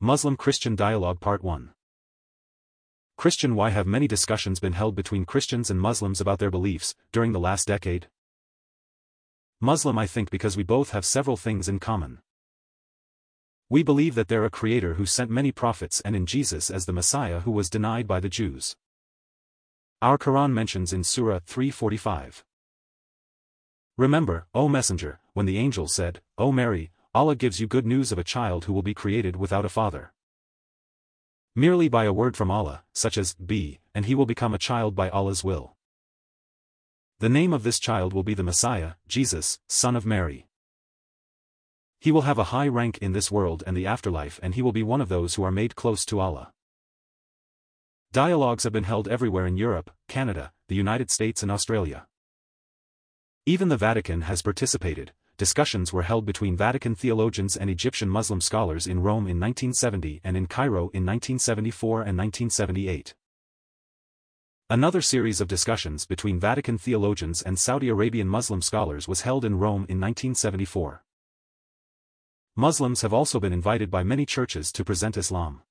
Muslim-Christian Dialogue Part 1 Christian Why have many discussions been held between Christians and Muslims about their beliefs, during the last decade? Muslim I think because we both have several things in common. We believe that there a creator who sent many prophets and in Jesus as the Messiah who was denied by the Jews. Our Quran mentions in Surah 345. Remember, O Messenger, when the angel said, O Mary, Allah gives you good news of a child who will be created without a father. Merely by a word from Allah, such as, be, and he will become a child by Allah's will. The name of this child will be the Messiah, Jesus, son of Mary. He will have a high rank in this world and the afterlife and he will be one of those who are made close to Allah. Dialogues have been held everywhere in Europe, Canada, the United States and Australia. Even the Vatican has participated, discussions were held between Vatican theologians and Egyptian Muslim scholars in Rome in 1970 and in Cairo in 1974 and 1978. Another series of discussions between Vatican theologians and Saudi Arabian Muslim scholars was held in Rome in 1974. Muslims have also been invited by many churches to present Islam.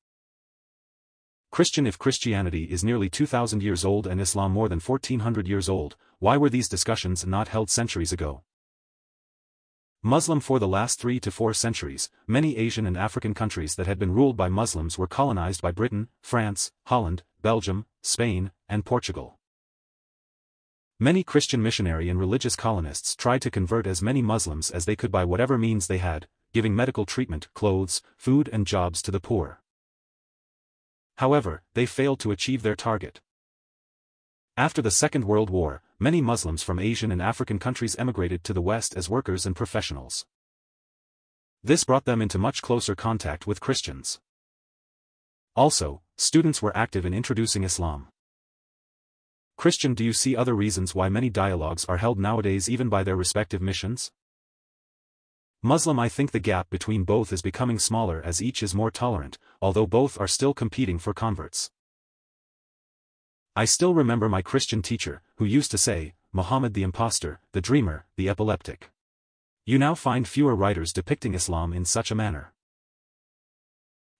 Christian If Christianity is nearly 2,000 years old and Islam more than 1,400 years old, why were these discussions not held centuries ago? Muslim for the last three to four centuries, many Asian and African countries that had been ruled by Muslims were colonized by Britain, France, Holland, Belgium, Spain, and Portugal. Many Christian missionary and religious colonists tried to convert as many Muslims as they could by whatever means they had, giving medical treatment, clothes, food and jobs to the poor. However, they failed to achieve their target. After the Second World War, many Muslims from Asian and African countries emigrated to the West as workers and professionals. This brought them into much closer contact with Christians. Also, students were active in introducing Islam. Christian do you see other reasons why many dialogues are held nowadays even by their respective missions? Muslim I think the gap between both is becoming smaller as each is more tolerant, although both are still competing for converts. I still remember my Christian teacher, who used to say, Muhammad the impostor, the dreamer, the epileptic. You now find fewer writers depicting Islam in such a manner.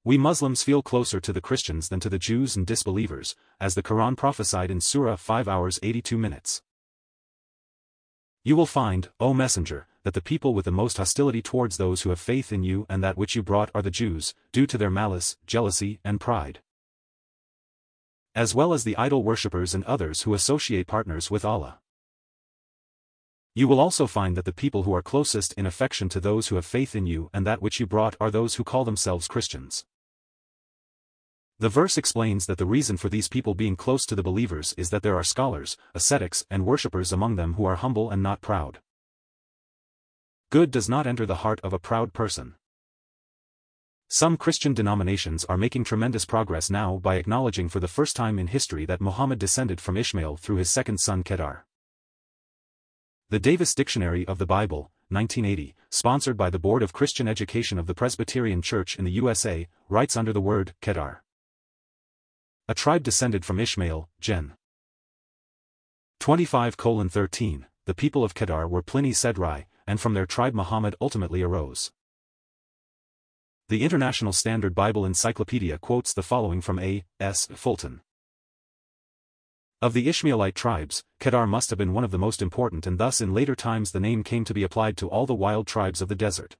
We Muslims feel closer to the Christians than to the Jews and disbelievers, as the Quran prophesied in Surah 5 hours 82 minutes. You will find, O Messenger, that the people with the most hostility towards those who have faith in you and that which you brought are the Jews, due to their malice, jealousy and pride as well as the idol worshippers and others who associate partners with Allah. You will also find that the people who are closest in affection to those who have faith in you and that which you brought are those who call themselves Christians. The verse explains that the reason for these people being close to the believers is that there are scholars, ascetics and worshippers among them who are humble and not proud. Good does not enter the heart of a proud person. Some Christian denominations are making tremendous progress now by acknowledging for the first time in history that Muhammad descended from Ishmael through his second son Kedar. The Davis Dictionary of the Bible, 1980, sponsored by the Board of Christian Education of the Presbyterian Church in the USA, writes under the word Kedar. A tribe descended from Ishmael, Gen. 25:13, the people of Kedar were Pliny Cedrei, and from their tribe Muhammad ultimately arose. The International Standard Bible Encyclopedia quotes the following from A. S. Fulton. Of the Ishmaelite tribes, Kedar must have been one of the most important and thus in later times the name came to be applied to all the wild tribes of the desert.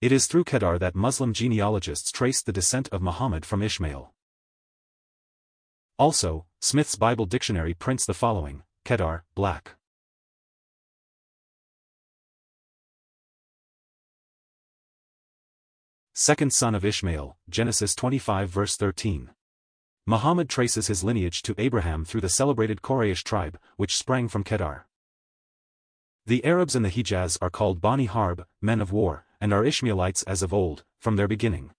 It is through Kedar that Muslim genealogists traced the descent of Muhammad from Ishmael. Also, Smith's Bible Dictionary prints the following, Kedar, black. Second son of Ishmael, Genesis 25 verse 13. Muhammad traces his lineage to Abraham through the celebrated Quraysh tribe, which sprang from Kedar. The Arabs in the Hijaz are called Bani Harb, men of war, and are Ishmaelites as of old, from their beginning.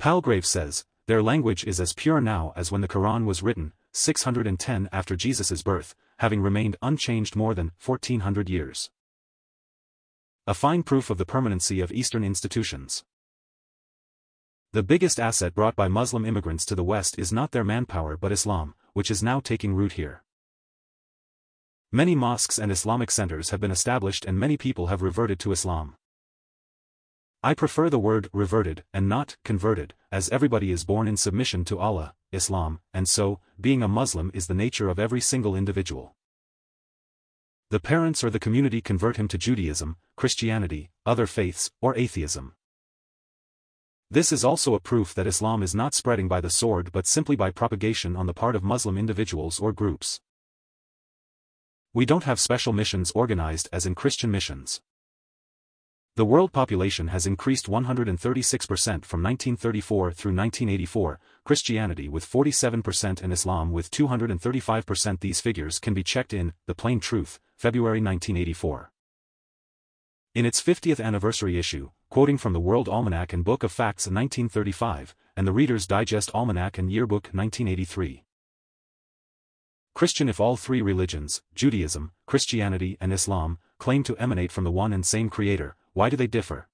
Palgrave says, their language is as pure now as when the Quran was written, 610 after Jesus' birth, having remained unchanged more than 1400 years. A fine proof of the permanency of Eastern institutions. The biggest asset brought by Muslim immigrants to the West is not their manpower but Islam, which is now taking root here. Many mosques and Islamic centers have been established and many people have reverted to Islam. I prefer the word reverted and not converted, as everybody is born in submission to Allah, Islam, and so, being a Muslim is the nature of every single individual. The parents or the community convert him to Judaism, Christianity, other faiths, or atheism. This is also a proof that Islam is not spreading by the sword but simply by propagation on the part of Muslim individuals or groups. We don't have special missions organized as in Christian missions. The world population has increased 136% from 1934 through 1984, Christianity with 47% and Islam with 235% These figures can be checked in The Plain Truth, February 1984. In its 50th anniversary issue, quoting from the World Almanac and Book of Facts 1935, and the Reader's Digest Almanac and Yearbook 1983. Christian If all three religions, Judaism, Christianity and Islam, claim to emanate from the one and same Creator, why do they differ?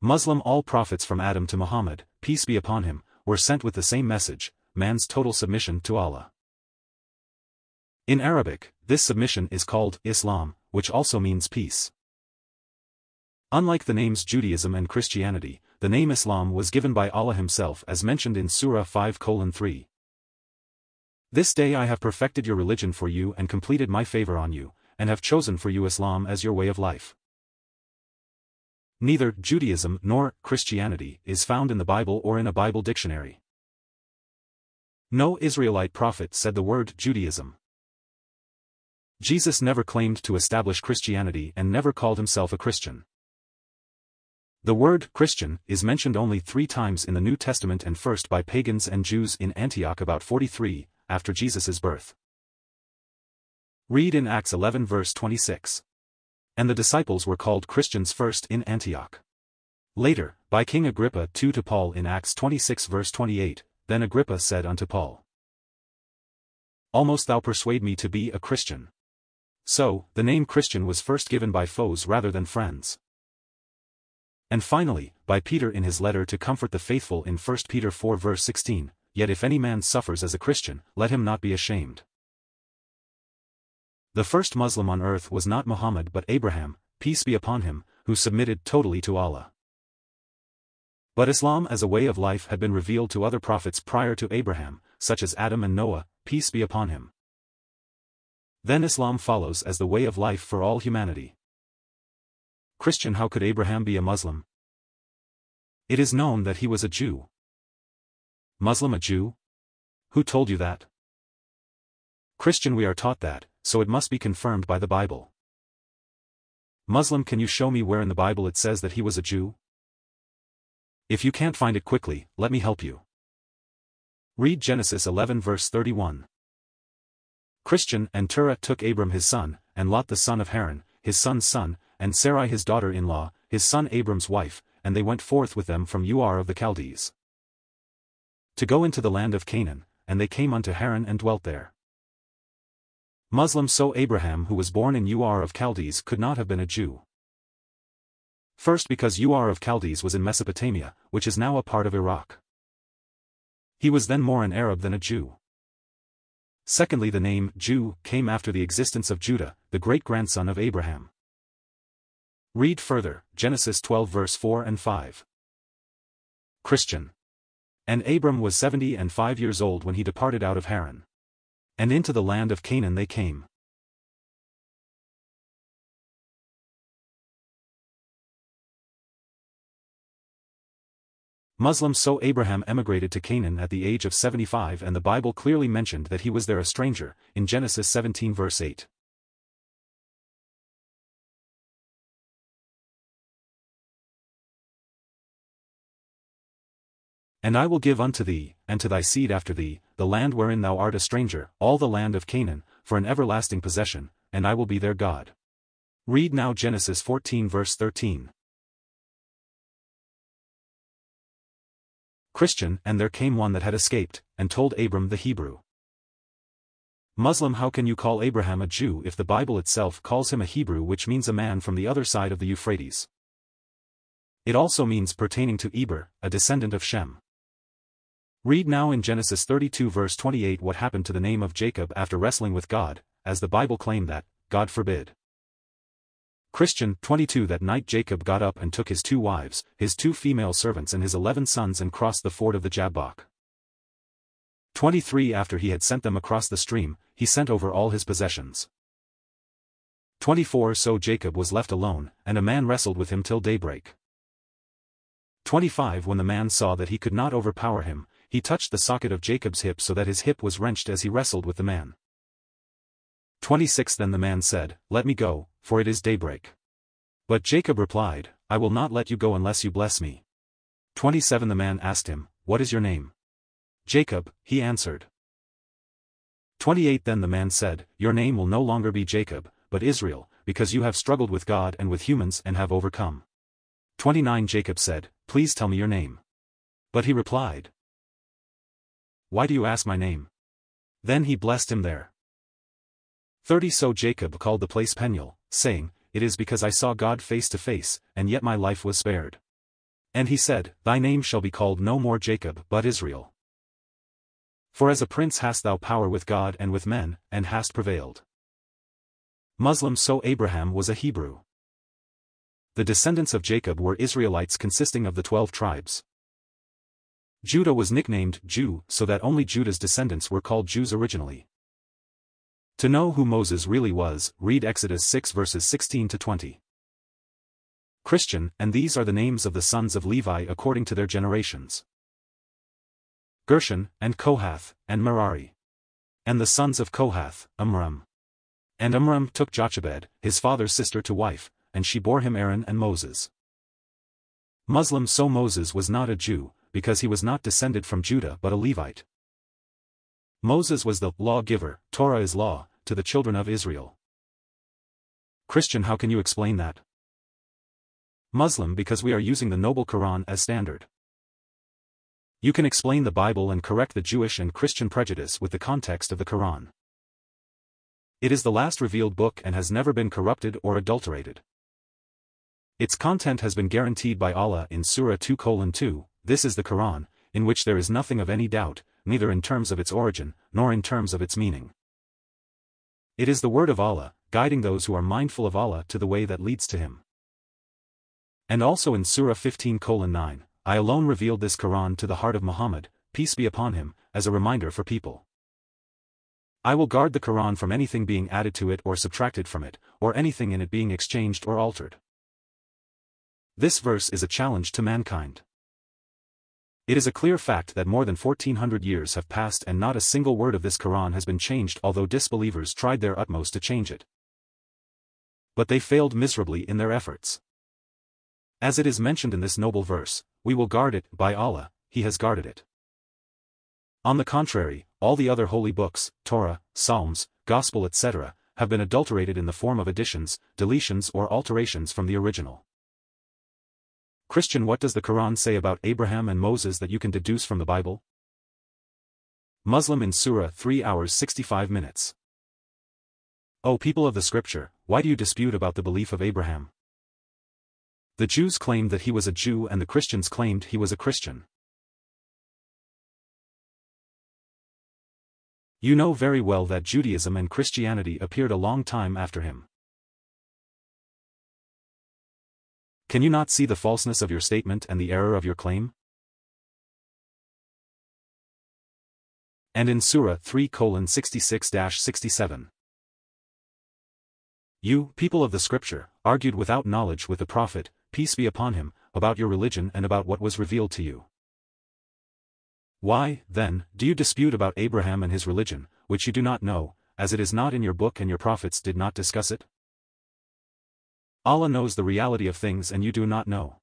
Muslim All prophets from Adam to Muhammad, peace be upon him, were sent with the same message, man's total submission to Allah. In Arabic, this submission is called Islam, which also means peace. Unlike the names Judaism and Christianity, the name Islam was given by Allah himself as mentioned in Surah 5:3. This day I have perfected your religion for you and completed my favor on you, and have chosen for you Islam as your way of life. Neither Judaism nor Christianity is found in the Bible or in a Bible dictionary. No Israelite prophet said the word Judaism. Jesus never claimed to establish Christianity and never called himself a Christian. The word Christian is mentioned only three times in the New Testament and first by pagans and Jews in Antioch about 43, after Jesus' birth. Read in Acts 11 verse 26. And the disciples were called Christians first in Antioch. Later, by King Agrippa 2 to Paul in Acts 26 verse 28, then Agrippa said unto Paul, Almost thou persuade me to be a Christian. So, the name Christian was first given by foes rather than friends. And finally, by Peter in his letter to comfort the faithful in 1 Peter 4 verse 16, yet if any man suffers as a Christian, let him not be ashamed. The first Muslim on earth was not Muhammad but Abraham, peace be upon him, who submitted totally to Allah. But Islam as a way of life had been revealed to other prophets prior to Abraham, such as Adam and Noah, peace be upon him. Then Islam follows as the way of life for all humanity. Christian How could Abraham be a Muslim? It is known that he was a Jew. Muslim a Jew? Who told you that? Christian we are taught that, so it must be confirmed by the Bible. Muslim can you show me where in the Bible it says that he was a Jew? If you can't find it quickly, let me help you. Read Genesis 11 verse 31. Christian and Terah took Abram his son, and Lot the son of Haran, his son's son, and Sarai his daughter-in-law, his son Abram's wife, and they went forth with them from Ur of the Chaldees to go into the land of Canaan, and they came unto Haran and dwelt there. Muslim so Abraham who was born in Ur of Chaldees could not have been a Jew. First because Ur of Chaldees was in Mesopotamia, which is now a part of Iraq. He was then more an Arab than a Jew. Secondly the name Jew came after the existence of Judah, the great-grandson of Abraham. Read further, Genesis 12 verse 4 and 5. Christian. And Abram was seventy and five years old when he departed out of Haran. And into the land of Canaan they came. Muslims so Abraham emigrated to Canaan at the age of 75 and the Bible clearly mentioned that he was there a stranger, in Genesis 17 verse 8. And I will give unto thee, and to thy seed after thee, the land wherein thou art a stranger, all the land of Canaan, for an everlasting possession, and I will be their God. Read now Genesis 14 verse 13. Christian and there came one that had escaped, and told Abram the Hebrew. Muslim How can you call Abraham a Jew if the Bible itself calls him a Hebrew which means a man from the other side of the Euphrates? It also means pertaining to Eber, a descendant of Shem. Read now in Genesis 32 verse 28 what happened to the name of Jacob after wrestling with God, as the Bible claimed that, God forbid. Christian, 22 That night Jacob got up and took his two wives, his two female servants and his eleven sons and crossed the ford of the Jabbok. 23 After he had sent them across the stream, he sent over all his possessions. 24 So Jacob was left alone, and a man wrestled with him till daybreak. 25 When the man saw that he could not overpower him, he touched the socket of Jacob's hip so that his hip was wrenched as he wrestled with the man. 26 Then the man said, Let me go, for it is daybreak. But Jacob replied, I will not let you go unless you bless me. 27 The man asked him, What is your name? Jacob, he answered. 28 Then the man said, Your name will no longer be Jacob, but Israel, because you have struggled with God and with humans and have overcome. 29 Jacob said, Please tell me your name. But he replied, Why do you ask my name? Then he blessed him there. 30 So Jacob called the place Peniel, saying, It is because I saw God face to face, and yet my life was spared. And he said, Thy name shall be called no more Jacob but Israel. For as a prince hast thou power with God and with men, and hast prevailed. Muslim So Abraham was a Hebrew. The descendants of Jacob were Israelites consisting of the twelve tribes. Judah was nicknamed Jew so that only Judah's descendants were called Jews originally. To know who Moses really was, read Exodus 6 verses 16 to 20. Christian, and these are the names of the sons of Levi according to their generations. Gershon, and Kohath, and Merari. And the sons of Kohath, Amram. And Amram took Jochebed, his father's sister to wife, and she bore him Aaron and Moses. Muslim So Moses was not a Jew, because he was not descended from Judah but a Levite. Moses was the lawgiver, Torah is law, to the children of Israel. Christian how can you explain that? Muslim because we are using the Noble Quran as standard. You can explain the Bible and correct the Jewish and Christian prejudice with the context of the Quran. It is the last revealed book and has never been corrupted or adulterated. Its content has been guaranteed by Allah in Surah 2:2, this is the Quran, in which there is nothing of any doubt, neither in terms of its origin, nor in terms of its meaning. It is the word of Allah, guiding those who are mindful of Allah to the way that leads to Him. And also in Surah 15:9, I alone revealed this Quran to the heart of Muhammad, peace be upon him, as a reminder for people. I will guard the Quran from anything being added to it or subtracted from it, or anything in it being exchanged or altered. This verse is a challenge to mankind. It is a clear fact that more than 1400 years have passed and not a single word of this Quran has been changed although disbelievers tried their utmost to change it. But they failed miserably in their efforts. As it is mentioned in this noble verse, we will guard it, by Allah, He has guarded it. On the contrary, all the other holy books, Torah, Psalms, Gospel etc., have been adulterated in the form of additions, deletions or alterations from the original. Christian what does the Quran say about Abraham and Moses that you can deduce from the Bible? Muslim in Surah 3 hours 65 minutes. O people of the scripture, why do you dispute about the belief of Abraham? The Jews claimed that he was a Jew and the Christians claimed he was a Christian. You know very well that Judaism and Christianity appeared a long time after him. Can you not see the falseness of your statement and the error of your claim? And in Surah 3 66-67. You, people of the scripture, argued without knowledge with the prophet, peace be upon him, about your religion and about what was revealed to you. Why, then, do you dispute about Abraham and his religion, which you do not know, as it is not in your book and your prophets did not discuss it? Allah knows the reality of things and you do not know.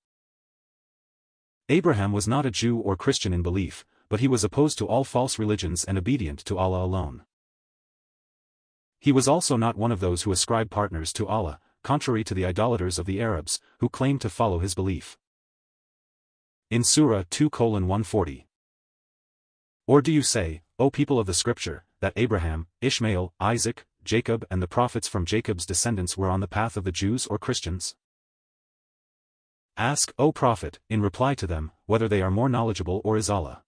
Abraham was not a Jew or Christian in belief, but he was opposed to all false religions and obedient to Allah alone. He was also not one of those who ascribe partners to Allah, contrary to the idolaters of the Arabs, who claim to follow his belief. In Surah 2 140. Or do you say, O people of the scripture, that Abraham, Ishmael, Isaac, Jacob and the prophets from Jacob's descendants were on the path of the Jews or Christians? Ask, O prophet, in reply to them, whether they are more knowledgeable or is Allah.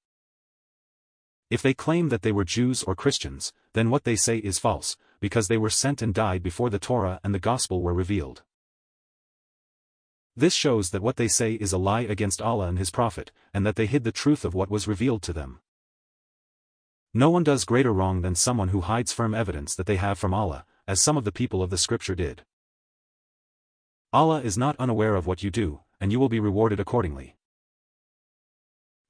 If they claim that they were Jews or Christians, then what they say is false, because they were sent and died before the Torah and the Gospel were revealed. This shows that what they say is a lie against Allah and His Prophet, and that they hid the truth of what was revealed to them. No one does greater wrong than someone who hides firm evidence that they have from Allah, as some of the people of the scripture did. Allah is not unaware of what you do, and you will be rewarded accordingly.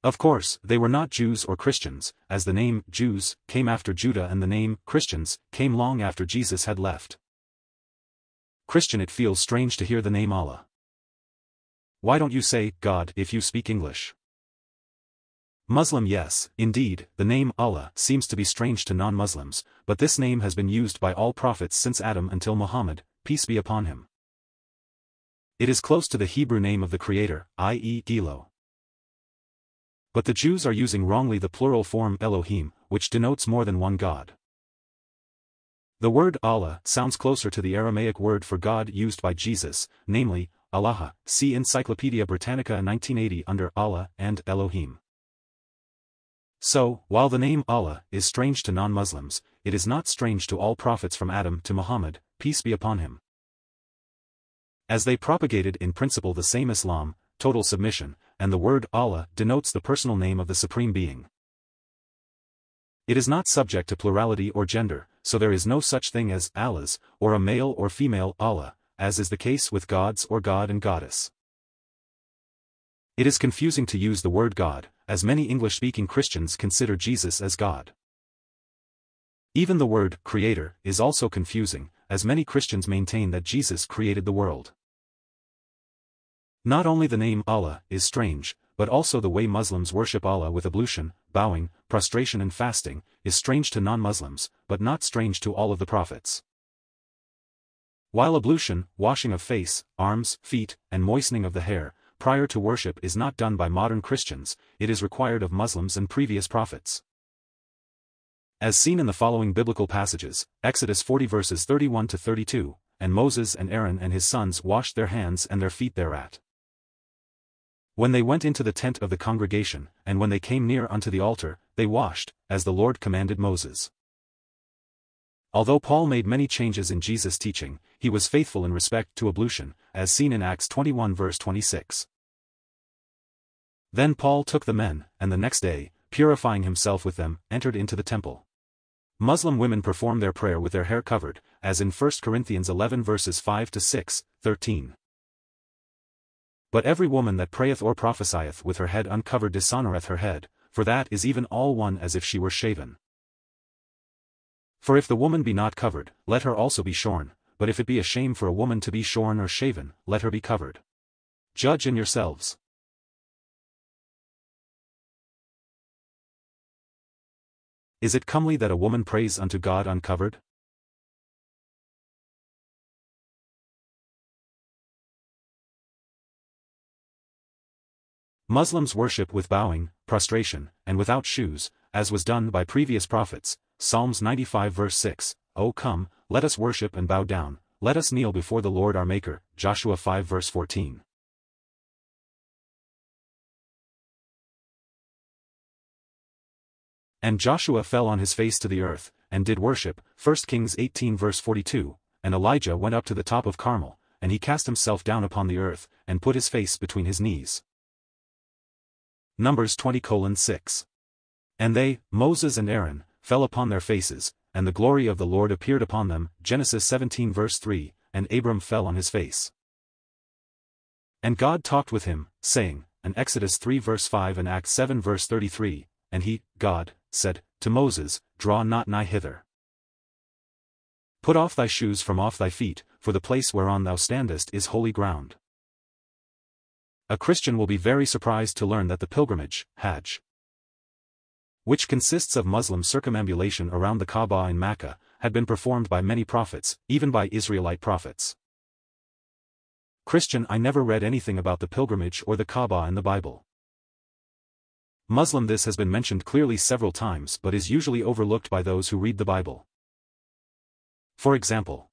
Of course, they were not Jews or Christians, as the name Jews came after Judah and the name Christians came long after Jesus had left. Christian it feels strange to hear the name Allah. Why don't you say God if you speak English? Muslim yes, indeed, the name Allah seems to be strange to non-Muslims, but this name has been used by all prophets since Adam until Muhammad, peace be upon him. It is close to the Hebrew name of the Creator, i.e. Gilo. But the Jews are using wrongly the plural form Elohim, which denotes more than one God. The word Allah sounds closer to the Aramaic word for God used by Jesus, namely, Allah, see Encyclopaedia Britannica 1980 under Allah and Elohim. So, while the name Allah is strange to non-Muslims, it is not strange to all prophets from Adam to Muhammad, peace be upon him. As they propagated in principle the same Islam, total submission, and the word Allah denotes the personal name of the Supreme Being. It is not subject to plurality or gender, so there is no such thing as Allahs, or a male or female Allah, as is the case with gods or God and Goddess. It is confusing to use the word God, as many English-speaking Christians consider Jesus as God. Even the word creator is also confusing, as many Christians maintain that Jesus created the world. Not only the name Allah is strange, but also the way Muslims worship Allah with ablution, bowing, prostration and fasting, is strange to non-Muslims, but not strange to all of the prophets. While ablution, washing of face, arms, feet, and moistening of the hair, prior to worship is not done by modern Christians, it is required of Muslims and previous prophets. As seen in the following biblical passages, Exodus 40 verses 31 to 32, and Moses and Aaron and his sons washed their hands and their feet thereat. When they went into the tent of the congregation, and when they came near unto the altar, they washed, as the Lord commanded Moses. Although Paul made many changes in Jesus' teaching, he was faithful in respect to ablution, as seen in Acts 21 verse 26. Then Paul took the men, and the next day, purifying himself with them, entered into the temple. Muslim women perform their prayer with their hair covered, as in 1 Corinthians 11 verses 5 to 6, 13. But every woman that prayeth or prophesieth with her head uncovered dishonoureth her head, for that is even all one as if she were shaven. For if the woman be not covered, let her also be shorn, but if it be a shame for a woman to be shorn or shaven, let her be covered. Judge in yourselves. Is it comely that a woman prays unto God uncovered? Muslims worship with bowing, prostration, and without shoes, as was done by previous prophets, Psalms 95 verse 6, O come, let us worship and bow down, let us kneel before the Lord our Maker, Joshua 5 verse 14. And Joshua fell on his face to the earth, and did worship, 1 Kings 18 verse 42, and Elijah went up to the top of Carmel, and he cast himself down upon the earth, and put his face between his knees. Numbers 20 6. And they, Moses and Aaron, fell upon their faces, and the glory of the Lord appeared upon them, Genesis 17 verse 3, and Abram fell on his face. And God talked with him, saying, and Exodus 3 verse 5 and Acts 7 verse 33, and he, God, said, to Moses, Draw not nigh hither. Put off thy shoes from off thy feet, for the place whereon thou standest is holy ground. A Christian will be very surprised to learn that the pilgrimage, Hajj, which consists of Muslim circumambulation around the Kaaba in Mecca, had been performed by many prophets, even by Israelite prophets. Christian I never read anything about the pilgrimage or the Kaaba in the Bible. Muslim this has been mentioned clearly several times but is usually overlooked by those who read the Bible. For example,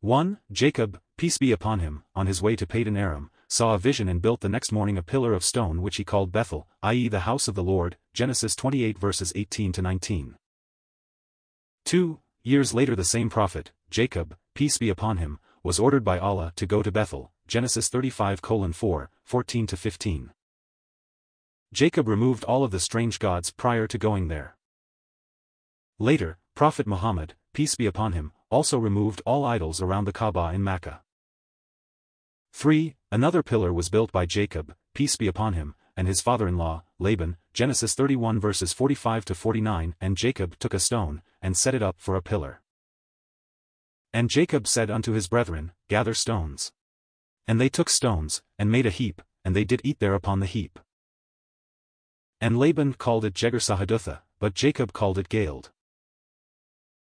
1. Jacob, peace be upon him, on his way to Padan Aram, saw a vision and built the next morning a pillar of stone which he called Bethel, i.e. the house of the Lord, Genesis 28 verses 18 to 19. 2. Years later the same prophet, Jacob, peace be upon him, was ordered by Allah to go to Bethel, Genesis 35 4, 14-15. Jacob removed all of the strange gods prior to going there. Later, Prophet Muhammad, peace be upon him, also removed all idols around the Kaaba in Mecca. 3. Another pillar was built by Jacob, peace be upon him, and his father-in-law, Laban, Genesis 31 verses 45 to 49 And Jacob took a stone, and set it up for a pillar. And Jacob said unto his brethren, Gather stones. And they took stones, and made a heap, and they did eat there upon the heap. And Laban called it Jegar but Jacob called it Gilead.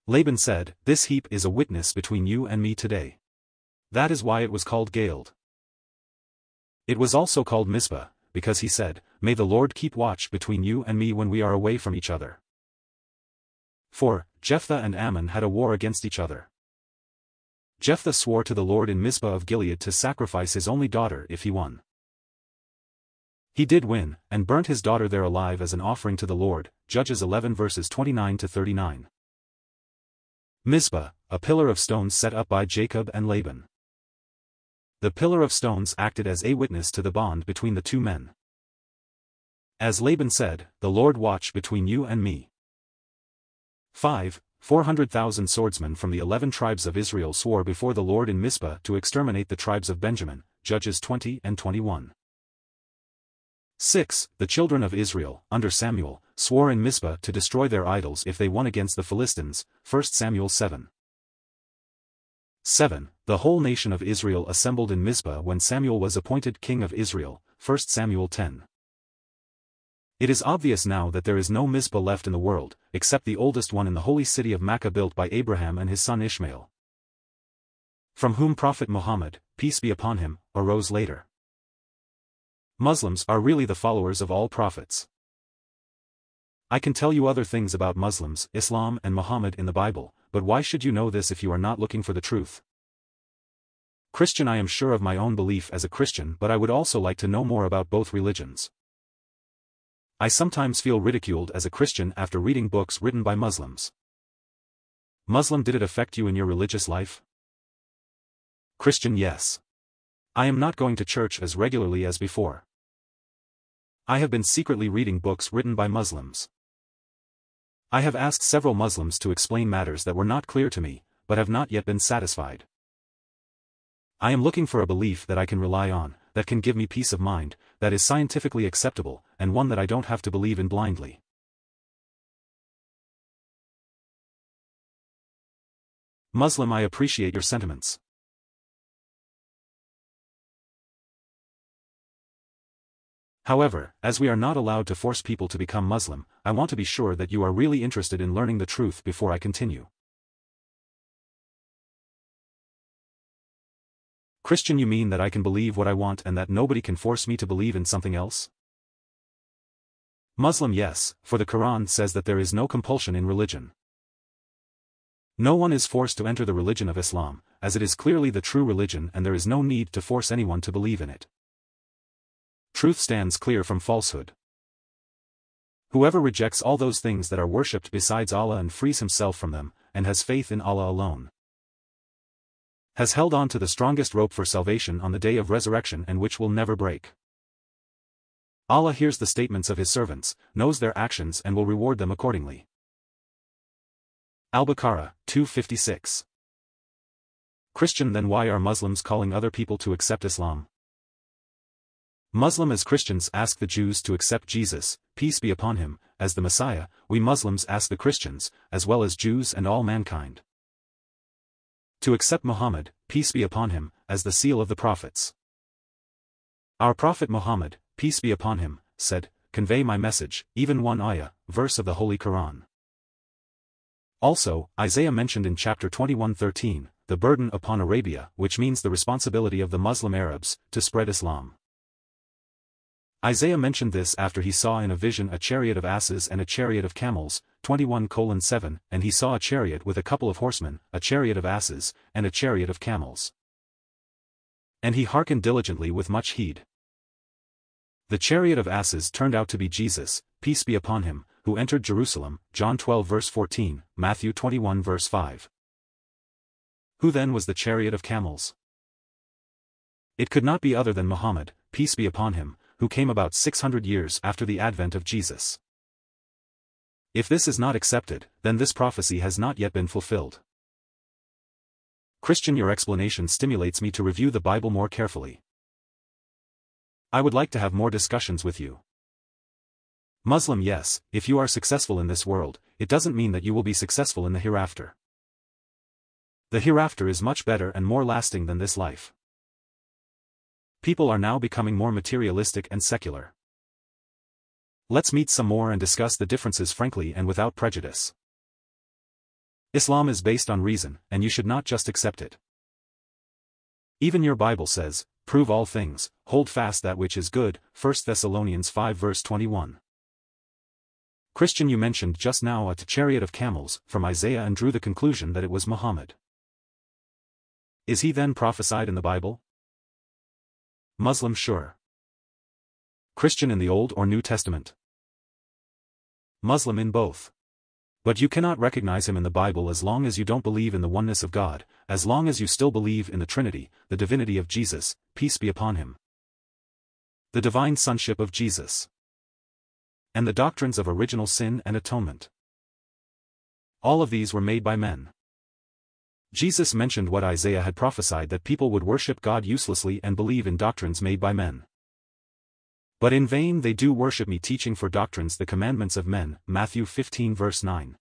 Laban said, This heap is a witness between you and me today. That is why it was called Gilead. It was also called Mizpah, because he said, May the Lord keep watch between you and me when we are away from each other. 4. Jephthah and Ammon had a war against each other. Jephthah swore to the Lord in Mizpah of Gilead to sacrifice his only daughter if he won. He did win, and burnt his daughter there alive as an offering to the Lord, Judges 11 verses 29 to 39. Mizpah, a pillar of stones set up by Jacob and Laban. The pillar of stones acted as a witness to the bond between the two men. As Laban said, the Lord watch between you and me. 5. 400,000 swordsmen from the eleven tribes of Israel swore before the Lord in Mizpah to exterminate the tribes of Benjamin, Judges 20 and 21. 6. The children of Israel, under Samuel, swore in Mizpah to destroy their idols if they won against the Philistines, 1 Samuel 7. 7. The whole nation of Israel assembled in Mizpah when Samuel was appointed king of Israel, 1 Samuel 10. It is obvious now that there is no Mizpah left in the world, except the oldest one in the holy city of Mecca built by Abraham and his son Ishmael. From whom Prophet Muhammad, peace be upon him, arose later. Muslims are really the followers of all prophets. I can tell you other things about Muslims, Islam and Muhammad in the Bible, but why should you know this if you are not looking for the truth? Christian I am sure of my own belief as a Christian but I would also like to know more about both religions. I sometimes feel ridiculed as a Christian after reading books written by Muslims. Muslim did it affect you in your religious life? Christian yes. I am not going to church as regularly as before. I have been secretly reading books written by Muslims. I have asked several Muslims to explain matters that were not clear to me, but have not yet been satisfied. I am looking for a belief that I can rely on, that can give me peace of mind, that is scientifically acceptable, and one that I don't have to believe in blindly. Muslim I appreciate your sentiments. However, as we are not allowed to force people to become Muslim, I want to be sure that you are really interested in learning the truth before I continue. Christian you mean that I can believe what I want and that nobody can force me to believe in something else? Muslim yes, for the Quran says that there is no compulsion in religion. No one is forced to enter the religion of Islam, as it is clearly the true religion and there is no need to force anyone to believe in it. Truth stands clear from falsehood. Whoever rejects all those things that are worshipped besides Allah and frees himself from them, and has faith in Allah alone, has held on to the strongest rope for salvation on the day of resurrection and which will never break. Allah hears the statements of his servants, knows their actions and will reward them accordingly. Al-Baqarah, 256 Christian then why are Muslims calling other people to accept Islam? Muslim as Christians ask the Jews to accept Jesus, peace be upon him, as the Messiah, we Muslims ask the Christians, as well as Jews and all mankind. To accept Muhammad, peace be upon him, as the seal of the prophets. Our Prophet Muhammad, peace be upon him, said, Convey my message, even one ayah, verse of the Holy Quran. Also, Isaiah mentioned in chapter 21:13, the burden upon Arabia, which means the responsibility of the Muslim Arabs, to spread Islam. Isaiah mentioned this after he saw in a vision a chariot of asses and a chariot of camels, 21 7, and he saw a chariot with a couple of horsemen, a chariot of asses, and a chariot of camels. And he hearkened diligently with much heed. The chariot of asses turned out to be Jesus, peace be upon him, who entered Jerusalem, John 12 verse 14, Matthew 21 verse 5. Who then was the chariot of camels? It could not be other than Muhammad, peace be upon him, who came about 600 years after the advent of Jesus. If this is not accepted, then this prophecy has not yet been fulfilled. Christian your explanation stimulates me to review the Bible more carefully. I would like to have more discussions with you. Muslim yes, if you are successful in this world, it doesn't mean that you will be successful in the hereafter. The hereafter is much better and more lasting than this life. People are now becoming more materialistic and secular. Let's meet some more and discuss the differences frankly and without prejudice. Islam is based on reason, and you should not just accept it. Even your Bible says, prove all things, hold fast that which is good, 1 Thessalonians 5 verse 21. Christian you mentioned just now a chariot of camels, from Isaiah and drew the conclusion that it was Muhammad. Is he then prophesied in the Bible? Muslim sure. Christian in the Old or New Testament. Muslim in both. But you cannot recognize him in the Bible as long as you don't believe in the oneness of God, as long as you still believe in the Trinity, the divinity of Jesus, peace be upon him. The divine sonship of Jesus. And the doctrines of original sin and atonement. All of these were made by men. Jesus mentioned what Isaiah had prophesied that people would worship God uselessly and believe in doctrines made by men. But in vain they do worship me teaching for doctrines the commandments of men, Matthew 15 verse 9.